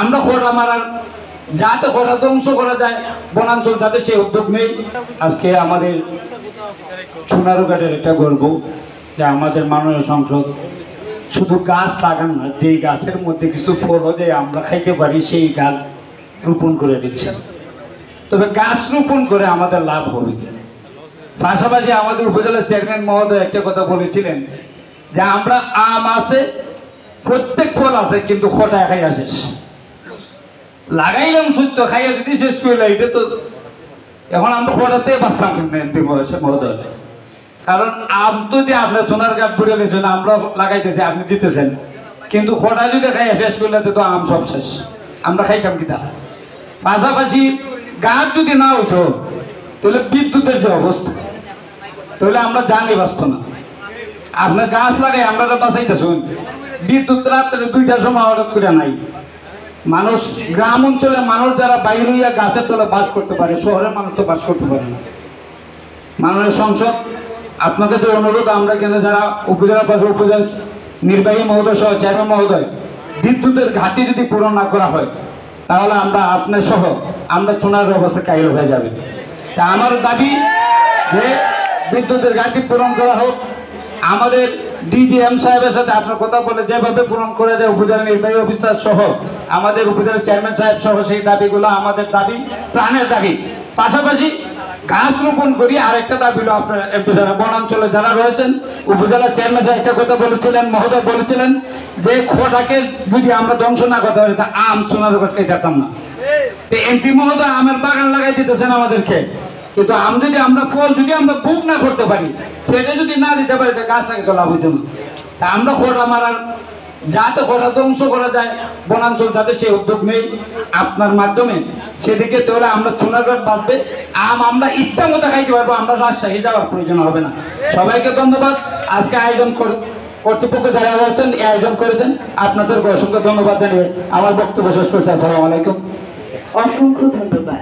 আমরা খোটা মারার, যাতে খোটা ধ্বংস করা যায়, বনাঞ্চল যাতে সেই উদ্যোগ নেই আজকে আমাদের সোনারুঘাটের একটা গর্ব যে আমাদের মাননীয় সংসদ শুধু গাছ লাগান না যেই গাছের মধ্যে কিছু ফল যে আমরা খাইতে পারি, সেই গাছ রোপণ করে দিচ্ছেন তবে গাছ রোপণ করে আমাদের লাভ হবে। পাশাপাশি আমাদের উপজেলা চেয়ারম্যান মহোদয় একটা কথা বলেছিলেন যে আমরা আম আছে, প্রত্যেক ফল আছে, কিন্তু খোটা একাই আসিস লাগাইলাম সত্য, খাইয়া যদি শেষ করলে এটা তো এখন আমরা খোটাতে বাঁচতাম কিন্তু বয়সে, মহোদয়। কারণ আম তো দিয়ে আপনার সোনার গাছ বুড়ে গেছেন আমরা লাগাইতেছি, আপনি দিতেছেন। কিন্তু খোটা যদি খাইয়া শেষ করলে তো আম সব শেষ। আমরা খাইতাম কিতা পাশাপাশি গাছ যদি না উঠো তাহলে বিদ্যুতের যে অবস্থা, তাহলে আমরা জানি বাঁচত না। আপনার গাছ লাগাই আমরা বাঁচাইতেছুন। বিদ্যুৎ রাত্রে দুইটার সময় হঠাৎ করে নাই। মানুষ গ্রাম অঞ্চলে মানুষ যারা বাইরে হইয়া গাছের তলে বাস করতে পারে, শহরের মানুষ তো বাস করতে পারে না। মাননীয় সংসদ, আপনাদের যে অনুরোধ, আমরা কিন্তু যারা উপজেলা পাশে উপজেলা নির্বাহী মহোদয় সহ চেয়ারম্যান মহোদয়, বিদ্যুতের ঘাটি যদি পূরণ না করা হয়, তাহলে আমরা আপনার সহ আমরা চুনার অবস্থা কাইল হয়ে যাবে। তা আমার দাবি যে বিদ্যুতের ঘাটি পূরণ করা হোক, আমাদের ডিজিএম সাহেবের সাথে আপনার কথা বলে যেভাবে পূরণ করে যায় উপজেলা নির্বাহী অফিসার সহ, আমাদের উপজেলা চেয়ারম্যান সাহেব সহ সেই দাবিগুলো আমাদের দাবি, প্রাণের দাবি। পাশাপাশি গাছ রোপণ করি, আরেকটা দাবি হলো আপনার বনাঞ্চলে যারা রয়েছেন, উপজেলা চেয়ারম্যান সাহেব একটা কথা বলেছিলেন, মহোদয় বলেছিলেন যে খোটাকে যদি আমরা ধ্বংস না করতে পারি, তা আম, সোনার কথা যেতাম না। এমপি মহোদয় আমের বাগান লাগাই দিতেছেন আমাদেরকে। কিন্তু আম যদি আমরা ফল যদি আমরা বুক না করতে পারি সেটা যদি না দিতে পারি তা গাছ লাগে তো লাভ হইতো তা আমরা খোটা মারার যাতে খোটা ধ্বংস করা যায়, বনাঞ্চল যাতে সেই উদ্যোগ নেই আপনার মাধ্যমে, সেদিকে তাহলে আমরা চুনাগড় বাঁচবে আম আমরা ইচ্ছা মতো খাইতে পারব, আমরা রাজশাহী যাওয়ার প্রয়োজন হবে না। সবাইকে ধন্যবাদ। আজকে আয়োজন করে, কর্তৃপক্ষ যারা রয়েছেন এই আয়োজন করেছেন, আপনাদেরকে অসংখ্য ধন্যবাদ জানিয়ে আমার বক্তব্য শেষ করছি। আসসালামু আলাইকুম। অসংখ্য ধন্যবাদ।